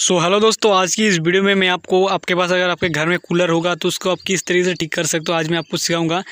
सो so, hello दोस्तों आज की इस वीडियो में मैं आपको आपके पास अगर आपके घर में कूलर होगा तो उसको आप किस तरीके से ठीक कर सकते हो आज मैं आपको सिखाऊँगा।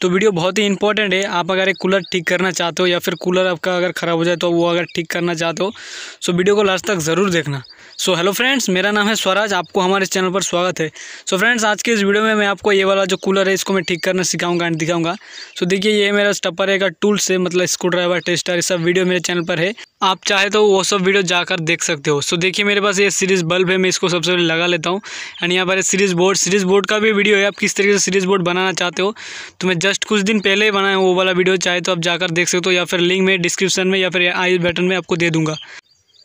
तो वीडियो बहुत ही इंपॉर्टेंट है आप अगर एक कूलर ठीक करना चाहते हो या फिर कूलर आपका अगर ख़राब हो जाए तो वो अगर ठीक करना चाहते हो सो वीडियो को लास्ट तक ज़रूर देखना। सो हेलो फ्रेंड्स मेरा नाम है स्वराज आपको हमारे चैनल पर स्वागत है। सो so, फ्रेंड्स आज के इस वीडियो में मैं आपको ये वाला जो कूलर है इसको मैं ठीक करना सिखाऊँगा एंड दिखाऊँगा। सो देखिए ये मेरा स्टपर है का टूल्स है मतलब स्क्रू ड्राइवर टेस्टर ये सब वीडियो मेरे चैनल पर है। आप चाहे तो वो सब वीडियो जाकर देख सकते हो। सो देखिए मेरे पास ये सीरीज़ बल्ब है मैं इसको सबसे पहले लगा लेता हूँ। एंड यहाँ पर सीरीज़ बोर्ड सीरीज़ बोर्ड का भी वीडियो है। आप किस तरीके से सीरीज़ बोर्ड बनाना चाहते हो तो मैं जस्ट कुछ दिन पहले ही बनाया वो वाला वीडियो चाहे तो आप जाकर देख सकते हो या फिर लिंक में डिस्क्रिप्शन में या फिर आई बटन में आपको दे दूँगा।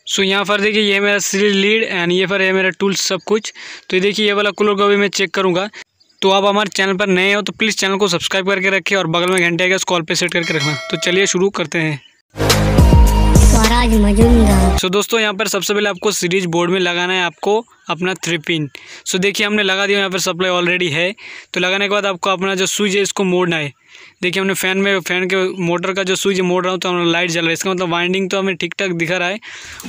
सो so, यहाँ पर देखिए ये मेरा सीरीज़ लीड एंड ये पर है मेरा टूल्स सब कुछ। तो ये देखिए ये वाला कूलर को भी मैं चेक करूँगा। तो आप हमारे चैनल पर नए हो तो प्लीज़ चैनल को सब्सक्राइब करके रखें और बगल में घंटे उस कॉल पे सेट करके रखना। तो चलिए शुरू करते हैं। सो so, दोस्तों यहाँ पर सबसे पहले आपको सीरीज़ बोर्ड में लगाना है आपको अपना थ्री पिन सो देखिए हमने लगा दिया यहाँ पर सप्लाई ऑलरेडी है। तो लगाने के बाद आपको अपना जो स्विच है इसको मोड़ना है। देखिए हमने फ़ैन में फ़ैन के मोटर का जो स्विच मोड़ रहा हूँ तो हमारा लाइट जल रहा है। इसका मतलब वाइंडिंग तो हमें ठीक ठाक दिखा रहा है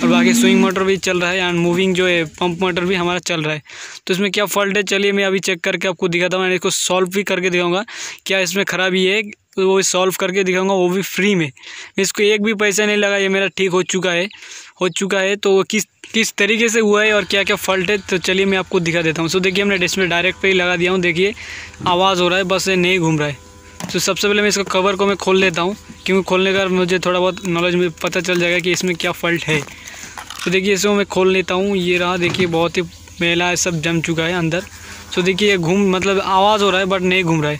और बाकी स्विंग मोटर भी चल रहा है एंड मूविंग जो है पंप मोटर भी हमारा चल रहा है। तो इसमें क्या फॉल्ट है? चलिए मैं अभी चेक करके आपको दिखाता हूँ। मैंने इसको सॉल्व भी करके दिखाऊँगा। क्या इसमें ख़राबी है? तो वो सॉल्व करके दिखाऊँगा, वो भी फ्री में। इसको एक भी पैसा नहीं लगा, ये मेरा ठीक हो चुका है। हो चुका है तो किस किस तरीके से हुआ है और क्या क्या फॉल्ट है तो चलिए मैं आपको दिखा देता हूँ। सो देखिए, हमने डिस्प्ले डायरेक्ट पे ही लगा दिया हूँ। देखिए, आवाज़ हो रहा है, बस ये नहीं घूम रहा है। तो सबसे पहले मैं इसका कवर को मैं खोल लेता हूँ, क्योंकि खोलने का मुझे थोड़ा बहुत नॉलेज में पता चल जाएगा कि इसमें क्या फॉल्ट है। तो देखिए इसको मैं खोल लेता हूँ। ये रहा, देखिए, बहुत ही मेला है, सब जम चुका है अंदर। तो देखिए, ये घूम मतलब आवाज़ हो रहा है बट नहीं घूम रहा है।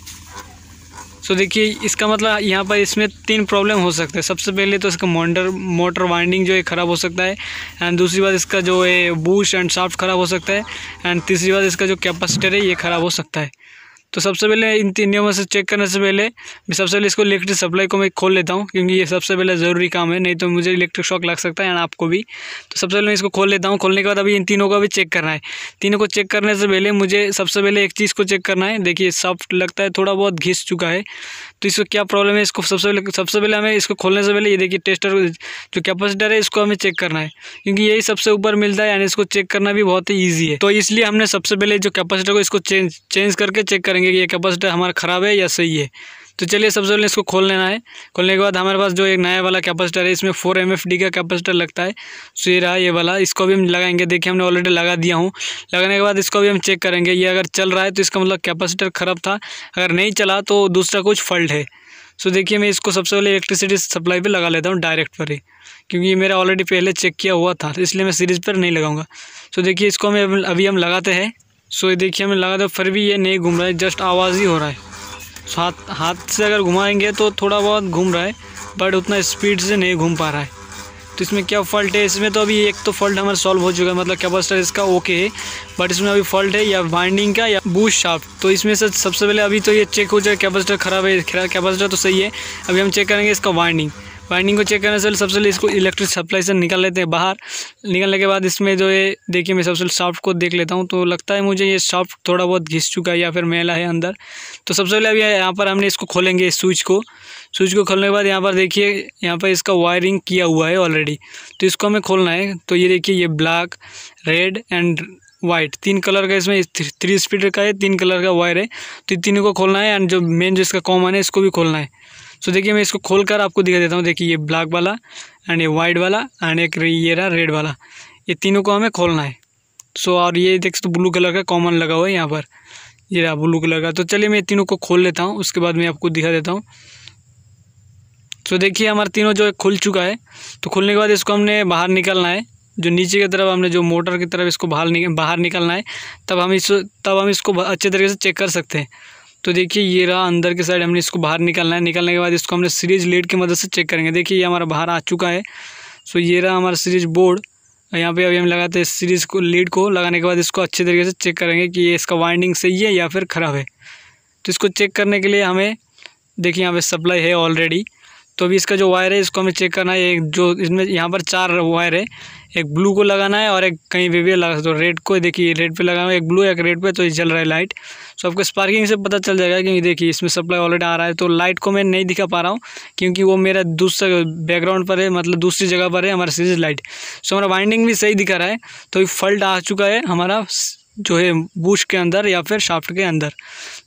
सो देखिए, इसका मतलब यहाँ पर इसमें तीन प्रॉब्लम हो सकते हैं। सबसे पहले तो इसका मोटर मोटर वाइंडिंग जो है, ख़राब हो सकता है। एंड दूसरी बात, इसका जो है बूश एंड शाफ्ट ख़राब हो सकता है। एंड तीसरी बात, इसका जो कैपेसिटर है, ये ख़राब हो सकता है। तो सबसे पहले इन तीन नियमों से चेक करने से पहले मैं सबसे पहले इसको इलेक्ट्रिक सप्लाई को मैं खोल लेता हूँ, क्योंकि ये सबसे पहले ज़रूरी काम है, नहीं तो मुझे इलेक्ट्रिक शॉक लग सकता है एंड आपको भी। तो सबसे पहले मैं इसको खोल लेता हूँ, खोलने के बाद अभी इन तीनों का भी चेक करना है। तीनों को चेक करने से पहले मुझे सबसे पहले एक चीज़ को चेक करना है। देखिए सॉफ्ट लगता है, थोड़ा बहुत घिस चुका है। तो इसको क्या प्रॉब्लम है? इसको सबसे पहले सबसे पहले हमें इसको खोलने से पहले ये देखिए टेस्टर जो कैपेसिटर है, इसको हमें चेक करना है। क्योंकि यही सबसे ऊपर मिलता है, यानी इसको चेक करना भी बहुत ही ईजी है। तो इसलिए हमने सबसे पहले जो कैपेसिटर को इसको चेंज चेंज करके चेक करेंगे। कि ये कैपेसिटर हमारा ख़राब है या सही है। तो चलिए सबसे पहले इसको खोल लेना है। खोलने के बाद हमारे पास जो एक नया वाला कैपेसिटर है, इसमें फोर एम का कैपेसिटर लगता है। सो ये रहा ये वाला। इसको भी हम लगाएँगे। देखिए हमने ऑलरेडी लगा दिया हूँ। लगाने के बाद इसको भी हम चेक करेंगे। ये अगर चल रहा है तो इसका मतलब कैपेसिटर ख़राब था। अगर नहीं चला तो दूसरा कुछ फल्ट है। सो देखिए मैं इसको सबसे पहले इलेक्ट्रिसिटी सप्लाई पर लगा लेता हूँ डायरेक्ट पर ही। क्योंकि ये मेरा ऑलरेडी पहले चेक किया हुआ था। इसलिए मैं सीरीज़ पर नहीं लगाऊँगा। सो देखिए इसको हमें अभी हम लगाते हैं। सो ये देखिए, हमें लगा था फिर भी ये नहीं घूम रहा है जस्ट आवाज़ ही हो रहा है। सो हाथ हाथ से अगर घुमाएँगे तो थोड़ा बहुत घूम रहा है बट उतना स्पीड से नहीं घूम पा रहा है। तो इसमें क्या फॉल्ट है? इसमें तो अभी एक तो फॉल्ट हमारा सॉल्व हो चुका है मतलब कैपेसिटर इसका ओके है बट इसमें अभी फॉल्ट है या वाइंडिंग का या बूस्ट शाफ्ट तो इसमें से सबसे पहले अभी तो ये चेक हो जाए कैपेसिटर ख़राब है कैपेसिटर तो सही है, अभी हम चेक करेंगे इसका वाइंडिंग वाइंडिंग को चेक करने से सबसे पहले इसको इलेक्ट्रिक सप्लाई से निकाल लेते हैं बाहर। निकलने के बाद इसमें जो है, देखिए मैं सबसे पहले को देख लेता हूँ तो लगता है मुझे ये सॉफ्ट थोड़ा बहुत घिस चुका है या फिर मेला है अंदर। तो सबसे पहले अभी यहाँ पर हमने इसको खोलेंगे इस स्विच को। स्विच को खोलने के बाद यहाँ पर देखिए, यहाँ पर इसका वायरिंग किया हुआ है ऑलरेडी तो इसको हमें खोलना है। तो ये देखिए, ये ब्लैक रेड एंड वाइट तीन कलर का इसमें थ्री स्पीड का है, तीन कलर का वायर है। तो तीनों को खोलना है एंड जो मेन जो इसका कॉमन है, इसको भी खोलना है। सो देखिए, मैं इसको खोल कर आपको दिखा देता हूँ। देखिए, ये ब्लैक वाला एंड ये वाइट वाला एंड एक ये रहा रेड वाला। ये तीनों को हमें खोलना है। सो और ये देख सकते ब्लू कलर का कॉमन लगा हुआ है यहाँ पर। ये रहा ब्लू कलर का। तो चलिए, मैं तीनों को खोल लेता हूँ। उसके बाद मैं आपको दिखा देता हूँ। तो देखिए, हमारा तीनों जो है, खुल चुका है। तो खुलने के बाद इसको हमने बाहर निकलना है। जो नीचे की तरफ़ हमने जो मोटर की तरफ़ इसको बाहर निकल बाहर निकलना है, तब हम इस, तब हम इसको अच्छे तरीके से चेक कर सकते हैं। तो देखिए, ये रहा अंदर के साइड हमने इसको बाहर निकालना है। निकालने के बाद इसको हमने सीरीज़ लीड की मदद से चेक करेंगे। देखिए, ये हमारा बाहर आ चुका है। सो ये रहा हमारा सीरीज़ बोर्ड यहाँ पे अभी हम लगाते हैं सीरीज़ को लीड को। लगाने के बाद इसको अच्छे तरीके से चेक करेंगे कि ये इसका वाइंडिंग सही है या फिर ख़राब है। तो इसको चेक करने के लिए हमें, देखिए, यहाँ पे सप्लाई है ऑलरेडी तो अभी इसका जो वायर है, इसको हमें चेक करना है। एक जो इसमें, यहाँ पर चार वायर है। एक ब्लू को लगाना है और एक कहीं पे भी लगा तो रेड को, देखिए रेड पे लगा है, एक ब्लू एक रेड पे तो ये जल रहा है लाइट सो आपको स्पार्किंग से पता चल जाएगा क्योंकि देखिए, इसमें सप्लाई ऑलरेडी आ रहा है तो लाइट को मैं नहीं दिखा पा रहा हूँ, क्योंकि वो मेरा दूसरा बैकग्राउंड पर है मतलब दूसरी जगह पर है, हमारा सीरीज़ लाइट सो हमारा वाइंडिंग भी सही दिखा रहा है तो फल्ट आ चुका है, हमारा जो है बूश के अंदर या फिर शाफ्ट के अंदर।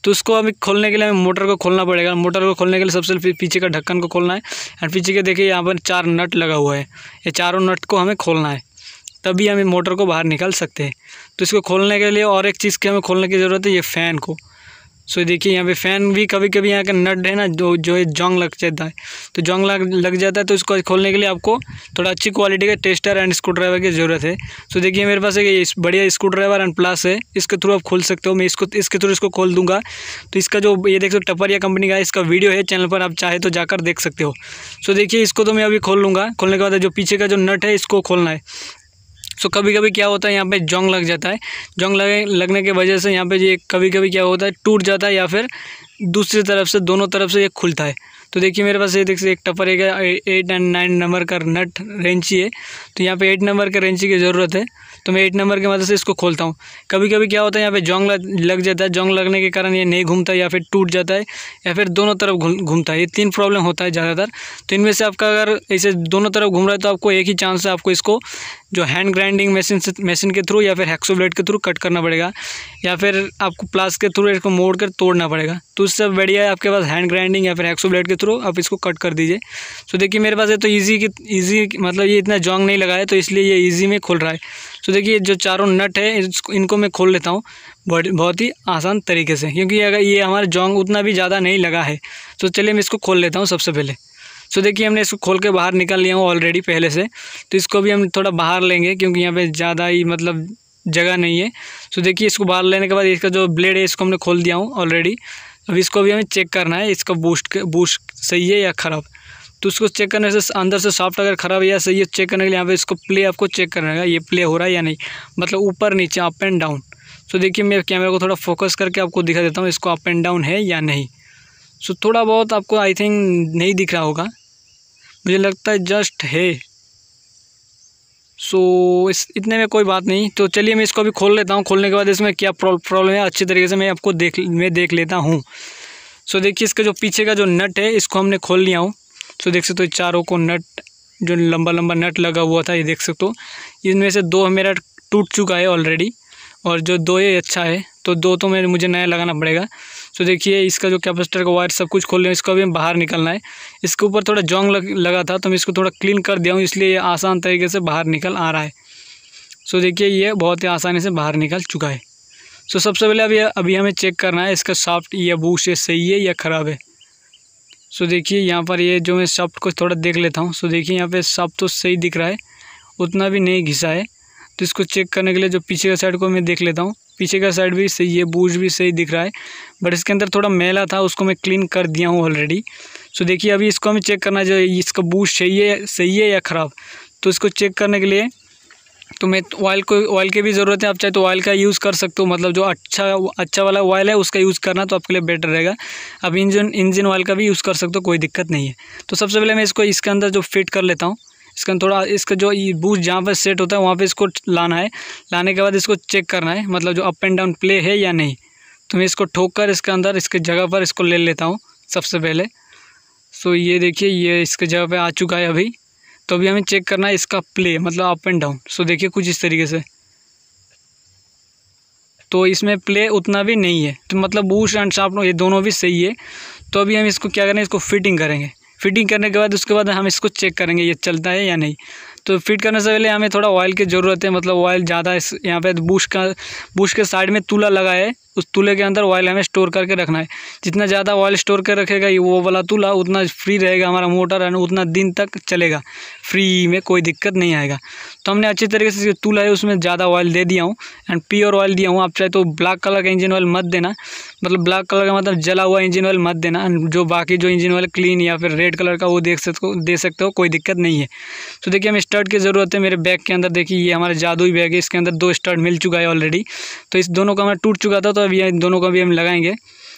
तो उसको अभी खोलने के लिए हमें मोटर को खोलना पड़ेगा। मोटर को खोलने के लिए सबसे पीछे का ढक्कन को खोलना है। एंड पीछे के देखिए यहाँ पर चार नट लगा हुआ है। ये चारों नट को हमें खोलना है। तभी हम मोटर को बाहर निकाल सकते हैं। तो इसको खोलने के लिए और एक चीज़ की हमें खोलने की ज़रूरत है, ये फ़ैन को। सो देखिए, यहाँ पे फ़ैन भी कभी कभी यहाँ का नट है ना, जो जो है जोंग लग जाता है। तो जोंग लग लग जाता है तो इसको खोलने के लिए आपको थोड़ा अच्छी क्वालिटी का टेस्टर एंड स्क्रू ड्राइवर की ज़रूरत है। सो देखिए, मेरे पास एक बढ़िया स्क्रू ड्राइवर एंड प्लस है। इसके थ्रू आप खोल सकते हो। मैं इसको, इसके थ्रू इसको खोल दूँगा। तो इसका जो, ये देख सकते हो टपरिया कंपनी का इसका वीडियो है। चैनल पर आप चाहे तो जाकर देख सकते हो। सो देखिए, इसको तो मैं अभी खोल लूँगा। खोलने के बाद जो पीछे का जो नट है, इसको खोलना है। सो कभी कभी क्या होता है, यहाँ पे जोंग लग जाता है। जोंग लगे, लगने की वजह से यहाँ पे ये कभी कभी क्या होता है, टूट जाता है या फिर दूसरी तरफ़ से, दोनों तरफ़ से ये खुलता है। तो देखिए मेरे पास ये देख, एक टपर एक एट एंड नाइन नंबर का नट रेंची है। तो यहाँ पर एट नंबर का रेंची की ज़रूरत है। तो मैं एट नंबर की मदद से इसको खोलता हूँ। कभी कभी क्या होता है, यहाँ पे जोंग लग जाता है। जोंग लगने के कारण ये नहीं घूमता या फिर टूट जाता है या फिर दोनों तरफ़ घूमता है। ये तीन प्रॉब्लम होता है ज़्यादातर। तो इनमें से आपका अगर ऐसे दोनों तरफ़ घूम रहा है तो आपको एक ही चांस है आपको इसको जो हैंड ग्राइंडिंग मशीन से मशीन के थ्रू या फिर हैक्सो ब्लेड के थ्रू कट करना पड़ेगा। या फिर आपको प्लास के थ्रू इसको मोड़ कर तोड़ना पड़ेगा। तो उससे बढ़िया है, आपके पास हैंड ग्राइंडिंग या फिर हैक्सो ब्लेड के थ्रू आप इसको कट कर दीजिए। तो देखिए, मेरे पास है तो ईजी की ईजी मतलब ये इतना जॉन्ग नहीं लगा है तो इसलिए ये ईजी में खुल रहा है। तो देखिए जो चारों नट है इनको मैं खोल लेता हूँ बहुत ही आसान तरीके से, क्योंकि अगर ये हमारे जोंग उतना भी ज़्यादा नहीं लगा है तो चलिए मैं इसको खोल लेता हूँ सबसे पहले। सो देखिए, हमने इसको खोल के बाहर निकाल लिया हूँ ऑलरेडी पहले से। तो इसको भी हम थोड़ा बाहर लेंगे, क्योंकि यहाँ पे ज़्यादा ही मतलब जगह नहीं है। सो देखिए, इसको बाहर लेने के बाद इसका जो ब्लेड है, इसको हमने खोल दिया हूँ ऑलरेडी अब इसको भी हमें चेक करना है, इसका बूस्ट बूस्ट सही है या ख़राब? तो उसको चेक करने से अंदर से सॉफ्ट अगर ख़राब है या सही है चेक करने के लिए यहाँ पे इसको प्ले आपको चेक करना है, ये प्ले हो रहा है या नहीं? मतलब ऊपर नीचे अप एंड डाउन सो देखिए मैं कैमरा को थोड़ा फोकस करके आपको दिखा देता हूँ, इसको अप एंड डाउन है या नहीं? सो थोड़ा बहुत आपको आई थिंक नहीं दिख रहा होगा। मुझे लगता है जस्ट है। सो इस, इतने में कोई बात नहीं। तो चलिए मैं इसको अभी खोल लेता हूँ। खोलने के बाद इसमें क्या प्रॉब्लम है? अच्छी तरीके से मैं आपको देख, मैं देख लेता हूँ। सो देखिए इसका जो पीछे का जो नट है, इसको हमने खोल लिया हूँ। सो देख सकते हो चारों को नट, जो लंबा लंबा नट लगा हुआ था, ये देख सकते हो। इनमें से दो मेरा टूट चुका है ऑलरेडी और जो दो ये अच्छा है तो दो तो मेरे मुझे नया लगाना पड़ेगा। तो देखिए इसका जो कैपेसिटर का वायर सब कुछ खोल लिया इसको भी बाहर निकलना है। इसके ऊपर थोड़ा जोंग लग, लगा था तो मैं इसको थोड़ा क्लीन कर दिया हूँ इसलिए ये आसान तरीके से बाहर निकल आ रहा है। सो देखिए ये बहुत ही आसानी से बाहर निकल चुका है। सो सबसे पहले अभी अभी हमें चेक करना है इसका सॉफ्ट या बूश ये सही है या ख़राब है। सो देखिए यहाँ पर ये जो मैं सॉफ्ट को थोड़ा देख लेता हूँ सो देखिए यहाँ पे सॉफ्ट तो सही दिख रहा है उतना भी नहीं घिसा है। तो इसको चेक करने के लिए जो पीछे का साइड को मैं देख लेता हूँ। पीछे का साइड भी सही है, बूझ भी सही दिख रहा है बट इसके अंदर थोड़ा मैला था, उसको मैं क्लीन कर दिया हूँ ऑलरेडी सो देखिए, अभी इसको हमें चेक करना जो इसका बूझ सही है सही है या ख़राब। तो इसको चेक करने के लिए तो मैं ऑयल को ऑयल की भी ज़रूरत है, आप चाहे तो ऑयल का यूज़ कर सकते हो मतलब जो अच्छा अच्छा वाला ऑयल है, उसका यूज़ करना तो आपके लिए बेटर रहेगा। अब इंजन इंजन ऑयल का भी यूज़ कर सकते हो, कोई दिक्कत नहीं है। तो सबसे पहले मैं इसको इसके अंदर जो फिट कर लेता हूँ इसका थोड़ा, इसका जो बूस्ट जहाँ पर सेट होता है, वहाँ पर इसको लाना है। लाने के बाद इसको चेक करना है मतलब जो अप एंड डाउन प्ले है या नहीं। तो मैं इसको ठोक कर इसके अंदर, इसके जगह पर इसको ले लेता हूँ, सबसे पहले। सो ये देखिए, ये इसके जगह पे आ चुका है अभी। तो अभी हमें चेक करना है इसका प्ले मतलब अप एंड डाउन सो देखिए कुछ इस तरीके से। तो इसमें प्ले उतना भी नहीं है। तो मतलब बूस्ट एंड शार्प ये दोनों भी सही है। तो अभी हम इसको क्या करेंगे, इसको फिटिंग करेंगे। फिटिंग करने के बाद उसके बाद हम इसको चेक करेंगे ये चलता है या नहीं। तो फिट करने से पहले हमें थोड़ा ऑयल की ज़रूरत है मतलब ऑयल ज़्यादा इस यहाँ पे बूश का, बूश के साइड में तूला लगा है। उस तुले के अंदर ऑयल हमें स्टोर करके रखना है। जितना ज़्यादा ऑयल स्टोर कर रखेगा, ये वो वाला तुला, उतना फ्री रहेगा हमारा मोटर है उतना दिन तक चलेगा। फ्री में कोई दिक्कत नहीं आएगा। तो हमने अच्छी तरीके से तुला है, उसमें ज़्यादा ऑयल दे दिया हूँ। एंड प्योर ऑयल दिया हूँ। आप चाहे तो ब्लैक कलर का इंजन ऑयल मत देना। मतलब ब्लैक कलर का मतलब जला हुआ इंजन ऑयल मत देना। जो बाकी जो इंजन ऑयल क्लीन या फिर रेड कलर का वो देख सकते दे सकते हो, कोई दिक्कत नहीं है। तो देखिए, हमें स्टर्ट की ज़रूरत है मेरे बैग के अंदर। देखिए, ये हमारा जादुई बैग है। इसके अंदर दो स्टर्ट मिल चुका है ऑलरेडी तो इस दोनों का हमारा टूट चुका था तो अभी इन दोनों का भी हम लगाएँगे।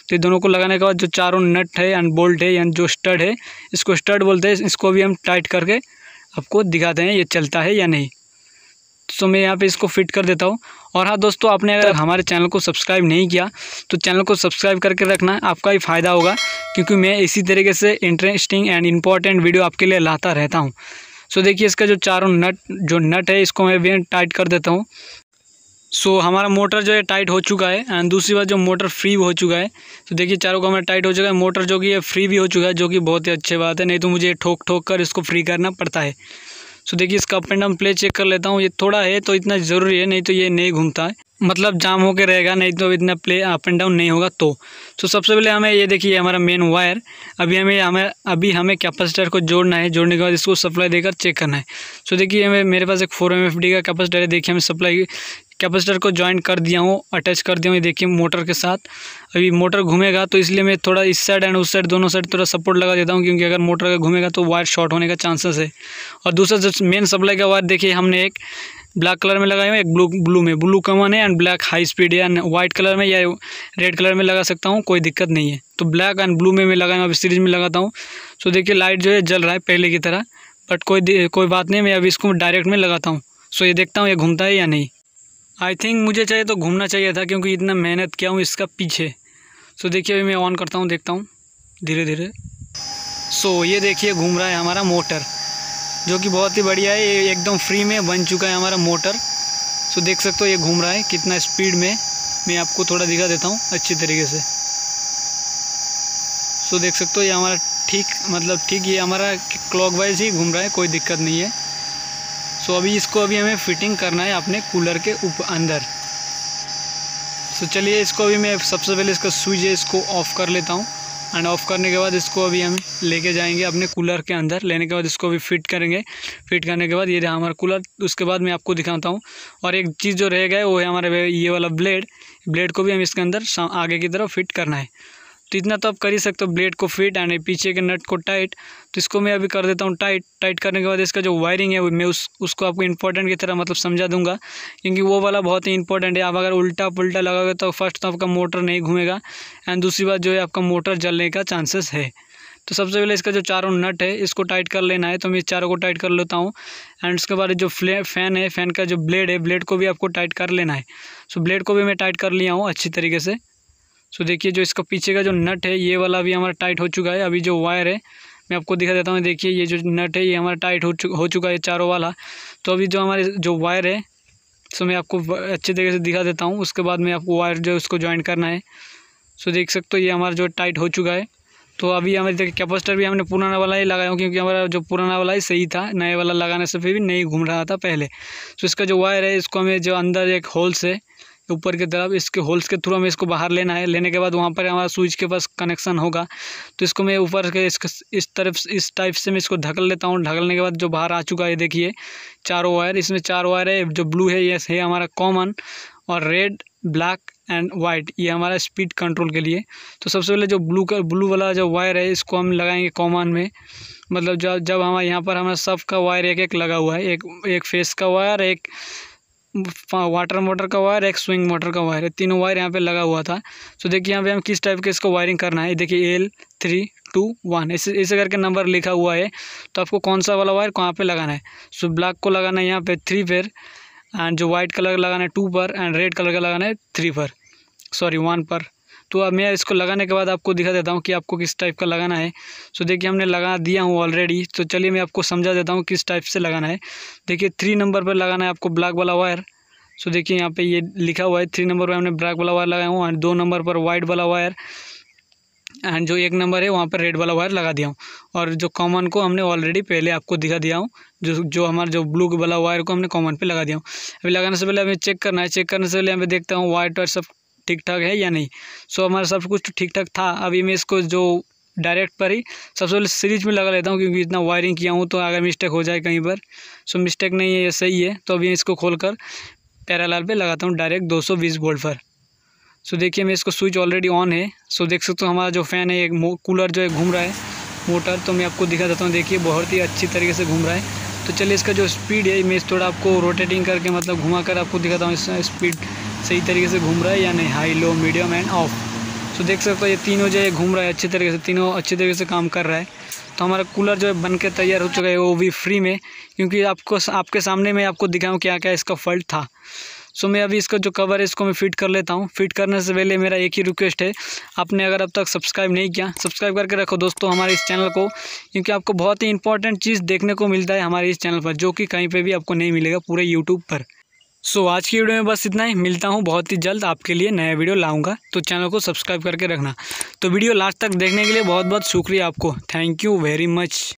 तो दोनों को लगाने के बाद जो चारों नट है एंड बोल्ट है या जो स्टड है, इसको स्टड बोलते हैं। इसको भी हम टाइट करके आपको दिखाते हैं, ये चलता है या नहीं। सो मैं यहाँ पे इसको फिट कर देता हूँ। और हाँ दोस्तों, आपने अगर हमारे चैनल को सब्सक्राइब नहीं किया तो चैनल को सब्सक्राइब करके रखना, आपका ही फ़ायदा होगा। क्योंकि मैं इसी तरीके से इंटरेस्टिंग एंड इंपॉर्टेंट वीडियो आपके लिए लाता रहता हूँ। सो देखिए, इसका जो चारों नट, जो नट है, इसको मैं भी टाइट कर देता हूँ। सो so, हमारा मोटर जो है टाइट हो चुका है एंड दूसरी बात जो मोटर फ्री हो चुका है तो देखिए चारों का हमारा टाइट हो चुका है। मोटर जो कि ये फ्री भी हो चुका है जो कि बहुत ही अच्छी बात है नहीं तो मुझे ठोक ठोक कर इसको फ्री करना पड़ता है। सो so, देखिए इसका up and down play check कर लेता हूँ। ये थोड़ा है तो इतना ज़रूरी है नहीं तो ये नहीं घूमता है। मतलब जाम होकर रहेगा नहीं तो इतना प्ले अप एंड डाउन नहीं होगा तो। तो सबसे पहले हमें ये देखिए हमारा मेन वायर अभी हमें हमें अभी हमें कैपेसिटर को जोड़ना है। जोड़ने के बाद इसको सप्लाई देकर चेक करना है। सो देखिए हमें मेरे पास एक फोर एम का कैपेसिटर है। देखिए हमें सप्लाई कैपेसिटर को ज्वाइन कर दिया हूँ अटैच कर दिया हूँ, ये देखिए मोटर के साथ। अभी मोटर घूमेगा तो इसलिए मैं थोड़ा इस साइड एंड उस साइड दोनों साइड थोड़ा सपोर्ट लगा देता हूँ, क्योंकि अगर मोटर अगर घूमेगा तो वायर शॉर्ट होने का चांसेस है। और दूसरा जो मेन सप्लाई का वायर देखिए, हमने एक ब्लैक कलर में लगाया हूँ, एक ब्लू ब्लू में। ब्लू कमन है एंड ब्लैक हाई स्पीड है एंड वाइट कलर में या रेड कलर में लगा सकता हूँ, कोई दिक्कत नहीं है। तो ब्लैक एंड ब्लू में मैं लगाया अभी सीरीज़ में लगाता हूँ। सो देखिए लाइट जो है, जल रहा है पहले की तरह बट कोई कोई बात नहीं, मैं अभी इसको डायरेक्ट में लगाता हूँ। सो ये देखता हूँ, ये घूमता है या नहीं। आई थिंक मुझे चाहिए तो घूमना चाहिए था क्योंकि इतना मेहनत किया हूँ इसका पीछे। सो देखिए, अभी मैं ऑन करता हूँ, देखता हूँ। धीरे धीरे। सो ये देखिए, घूम रहा है हमारा मोटर। जो कि बहुत ही बढ़िया है, ये एकदम फ्री में बन चुका है हमारा मोटर। सो देख सकते हो ये घूम रहा है, कितना स्पीड में। मैं आपको थोड़ा दिखा देता हूँ, अच्छी तरीके से। सो देख सकते हो ये हमारा ठीक मतलब ठीक, ये हमारा क्लॉक ही घूम रहा है, कोई दिक्कत नहीं है। सो अभी इसको अभी हमें फिटिंग करना है अपने कूलर के ऊपर अंदर। सो चलिए इसको अभी मैं सबसे पहले इसका स्विच है, इसको ऑफ़ कर लेता हूँ। एंड ऑफ़ करने के बाद इसको अभी हम लेके जाएँगे अपने कूलर के अंदर। लेने के बाद इसको अभी फिट करेंगे। फिट करने के बाद ये रहा हमारा कूलर उसके बाद मैं आपको दिखाता हूँ। और एक चीज़ जो रह गया वो है हमारे ये वाला ब्लेड ब्लेड को भी हम इसके अंदर आगे की तरफ़ फिट करना है। तो इतना तो आप कर ही सकते हो ब्लेड को फिट एंड पीछे के नट को टाइट तो इसको मैं अभी कर देता हूँ टाइट टाइट करने के बाद इसका जो वायरिंग है, मैं उस, उसको आपको इंपॉर्टेंट की तरह मतलब समझा दूँगा। क्योंकि वो वाला बहुत ही इंपॉर्टेंट है। आप अगर उल्टा पुल्टा लगाओगे तो फ़र्स्ट तो आपका मोटर नहीं घूमेगा। एंड दूसरी बात, जो है आपका मोटर जलने का चांसेस है। तो सबसे पहले इसका जो चारों नट है, इसको टाइट कर लेना है। तो मैं चारों को टाइट कर लेता हूँ। एंड उसके बाद जो फ्ले फ़ैन है फ़ैन का जो ब्लेड है ब्लेड को भी आपको टाइट कर लेना है। सो ब्लेड को भी मैं टाइट कर लिया हूँ अच्छी तरीके से। सो देखिए जो इसका पीछे का जो नट है, ये वाला भी हमारा टाइट हो चुका है। अभी जो वायर है, मैं आपको दिखा देता हूँ। देखिए, ये जो नट है, ये हमारा टाइट हो चुका हो चुका है चारों वाला। तो अभी जो हमारे जो वायर है सो मैं आपको अच्छे तरीके से दिखा देता हूँ। उसके बाद में आपको वायर जो है, उसको ज्वाइन करना है। सो देख सकते हो, ये हमारा जो टाइट हो चुका है। तो अभी हमारे देखिए कैपेसिटर भी हमने पुराना वाला ही लगाया क्योंकि हमारा जो पुराना वाला ही सही था। नए वाला लगाने से फिर भी नहीं घूम रहा था पहले। तो इसका जो वायर है, इसको हमें जो अंदर एक होल से ऊपर की तरफ़, इसके होल्स के थ्रू हमें इसको बाहर लेना है। लेने के बाद वहाँ पर हमारा स्विच के पास कनेक्शन होगा। तो इसको मैं ऊपर के इसके, इस तरफ़ इस टाइप से मैं इसको ढकल लेता हूँ। ढकलने के बाद जो बाहर आ चुका है, देखिए, चारों वायर इसमें चार वायर है, जो ब्लू है ये है हमारा कॉमन और रेड ब्लैक एंड वाइट ये हमारा स्पीड कंट्रोल के लिए। तो सबसे पहले जो ब्लू का ब्लू वाला जो वायर है, इसको हम लगाएँगे कॉमन में। मतलब जब जब हमारे यहाँ पर हमारा सब का वायर एक एक लगा हुआ है, एक एक फेस का वायर एक वाटर मोटर का वायर एक स्विंग मोटर का वायर है तीनों वायर यहाँ पे लगा हुआ था। तो देखिए यहाँ पे हम किस टाइप के इसको वायरिंग करना है। देखिए एल थ्री टू वन ऐसे इसे करके नंबर लिखा हुआ है तो आपको कौन सा वाला वायर कहाँ पे लगाना है? सो ब्लैक को लगाना है यहाँ पे थ्री पर एंड जो वाइट कलर लगाना है टू पर एंड रेड कलर का लगाना है थ्री पर। सॉरी वन पर। तो अब मैं इसको लगाने के बाद आपको दिखा देता हूँ कि आपको किस टाइप का लगाना है। सो देखिए हमने लगा दिया हूँ ऑलरेडी तो चलिए मैं आपको समझा देता हूँ किस टाइप से लगाना है। देखिए थ्री नंबर पर लगाना है आपको ब्लैक वाला वायर सो देखिए यहाँ पे ये लिखा हुआ है थ्री नंबर पर हमने ब्लैक वाला वायर लगाया हूँ एंड दो नंबर पर वाइट वाला वायर एंड जो एक नंबर है, वहाँ पर रेड वाला वायर लगा दिया हूँ। और जो कॉमन को हमने ऑलरेडी पहले आपको दिखा दिया हूँ, जो जो हमारा, जो ब्लू वाला वायर को हमने कॉमन पे लगा दिया हूँ। अभी लगाने से पहले हमें चेक करना है। चेक करने से पहले हमें देखता हूँ वाइट वायर सब ठीक ठाक है या नहीं? सो हमारा सब कुछ तो ठीक ठाक था। अभी मैं इसको जो डायरेक्ट पर ही सबसे पहले सीरीज़ में लगा लेता हूँ क्योंकि इतना वायरिंग किया हूँ तो अगर मिस्टेक हो जाए कहीं पर सो मिस्टेक नहीं है ये सही है। तो अभी इसको खोल कर पैरालाल पर लगाता हूँ डायरेक्ट 220 वोल्ट पर। सो देखिए, मैं इसको स्विच ऑलरेडी ऑन है। सो देख सकते हो हमारा जो फ़ैन है, एक कूलर जो है घूम रहा है। मोटर तो मैं आपको दिखा देता हूँ। देखिए, बहुत ही अच्छी तरीके से घूम रहा है। तो चलिए, इसका जो स्पीड है, मैं थोड़ा आपको रोटेटिंग करके मतलब घुमा कर आपको दिखाता हूँ इस स्पीड सही तरीके से घूम रहा है या नहीं high low medium and off तो देख सकते हो, ये तीनों जो है घूम रहा है अच्छे तरीके से, तीनों अच्छे तरीके से काम कर रहा है। तो हमारा कूलर जो है बन के तैयार हो चुका है, वो भी फ्री में, क्योंकि आपको आपके सामने में आपको दिखाऊँ क्या क्या इसका फल्ट था। सो मैं अभी इसका जो कवर है, इसको मैं फिट कर लेता हूँ। फिट करने से पहले मेरा एक ही रिक्वेस्ट है, आपने अगर अब तक सब्सक्राइब नहीं किया सब्सक्राइब करके रखो दोस्तों हमारे इस चैनल को, क्योंकि आपको बहुत ही इंपॉर्टेंट चीज़ देखने को मिलता है हमारे इस चैनल पर, जो कि कहीं पर भी आपको नहीं मिलेगा पूरे यूट्यूब पर। सो so, आज की वीडियो में बस इतना ही। मिलता हूँ बहुत ही जल्द आपके लिए नया वीडियो लाऊँगा। तो चैनल को सब्सक्राइब करके रखना। तो वीडियो लास्ट तक देखने के लिए बहुत बहुत शुक्रिया आपको। Thank you very much